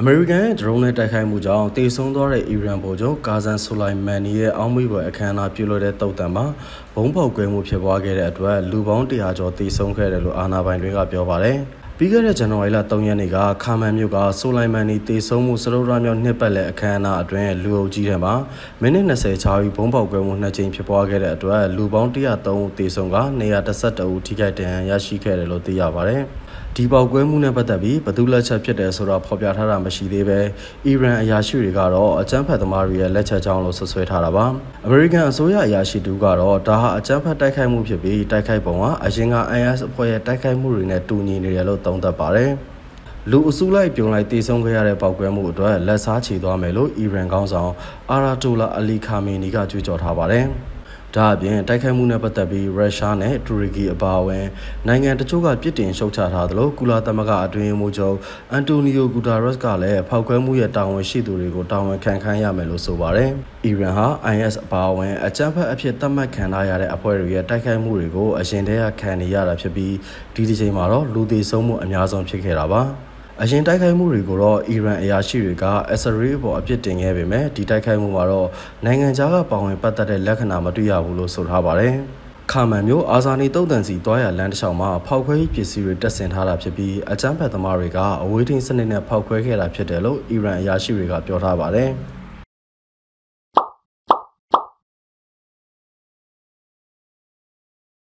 အမေရိကန်ရဲ့ drone နဲ့တိုက်ခိုက်မှုကြောင့်တေဆုံးသွားတဲ့အီရန်ဗိုလ်ချုပ်ကာဇန်ဆိုလိုင်မန်နီရဲ့အောင်းမိပွဲအခမ်းအနားပြုလုပ်တဲ့တုတ်တံမှာဘုံပေါက်ကွဲမှုဖြစ်ပွားခဲ့တဲ့အတွက်လူပေါင်း100ကျော်တေဆုံးခဲ့တယ်လို့အာဏာပိုင်တွေကပြောပါတယ်။ပြီးခဲ့တဲ့ဇန်နဝါရီလ3ရက်နေ့ကခါမန်မြို့ကဆိုလိုင်မန်နီတေဆုံးမှုစရုပ်ရမြောက်နှစ်ပတ်လည်အခမ်းအနားအတွင်းလူအုပ်ကြီးထဲမှာမိနစ်20ချာပြီးဘုံပေါက်ကွဲမှုနှစ်ကြိမ်ဖြစ်ပွားခဲ့တဲ့အတွက်လူပေါင်း103ဦးတေဆုံးက112ဦးထိခိုက်ဒဏ်ရာရရှိခဲ့တယ်လို့သိရပါတယ်။ ဒီပေါက်ကွဲမှုနဲ့ပတ်သက်ပြီးဘသူလက်ချက်ဖြစ်တယ်ဆိုတာဖော်ပြထားတာမရှိသေးပဲအီရန်အရာရှိတွေကတော့အကြမ်းဖက်သမားတွေရဲ့လက်ချက်ကြောင့်လို့ဆွဆွဲထားတာပါအမေရိကန်အစိုးရအရာရှိတူကတော့ဒါဟာအကြမ်းဖက်တိုက်ခိုက်မှုဖြစ်ပြီးတိုက်ခိုက်ပုံကအရင်က IS အဖွဲ့ရဲ့တိုက်ခိုက်မှုတွေနဲ့တူညီနေတယ်လို့သုံးသပ်ပါတယ်လူအစုလိုက်ပြုံလိုက်တေဆုံးခဲ့ရတဲ့ပောက်ကွဲမှုအတွက်လက်စားချေသွားမယ်လို့အီရန်ခေါင်းဆောင်အာရာတိုလာအလီခါမီနီကကြွေးကြော်ထားပါတယ်။ ဒါအပြင်တိုက်ခိုက်မှုနဲ့ပတ်သက်ပြီးရုရှားနဲ့တူရကီအပါအဝင်နိုင်ငံတချို့ကပြစ်တင်ရှုတ်ချထားသလိုကုလသမဂ္ဂအတွင်းမှုချုပ်အန်တိုနီယိုဂူတာရက်စ်ကလည်းဖောက်ခွဲမှုရဲ့တာဝန်ရှိသူတွေကိုတာဝန်ခံခိုင်းရမယ်လို့ဆိုပါတယ်။အီရန်ဟာ IS အပါအဝင်အကြမ်းဖက်အဖြစ်သတ်မှတ်ခံထားရတဲ့အဖွဲ့တွေရဲ့တိုက်ခိုက်မှုတွေကိုအရင်တည်းကခံနေရတာဖြစ်ပြီးဒီဒီချိန်မှာတော့လူသေဆုံးမှုအများဆုံးဖြစ်ခဲ့တာပါ။ အရင်တိုက်ခိုက်မှုတွေကိုတော့အီရန်အရာရှိတွေကအစ္စရေးပေါ်အပြစ်တင်ခဲ့ပေမဲ့ဒီတိုက်ခိုက်မှုမှာတော့နိုင်ငံခြားကပါဝင်ပတ်သက်တဲ့လက္ခဏာမတွေ့ရဘူးလို့ဆိုထားပါတယ်။ခါမန်မျိုးအာဇာနည်တုံ့တန်စီတွားရလမ်းတစ်လျှောက်မှာဖောက်ခွဲရေးပစ္စည်းတွေတက်ဆင်ထားတာဖြစ်ပြီးအကြမ်းဖက်သမားတွေကအဝေးထိန်းစနစ်နဲ့ဖောက်ခွဲခဲ့တာဖြစ်တယ်လို့အီရန်အရာရှိတွေကပြောထားပါတယ်။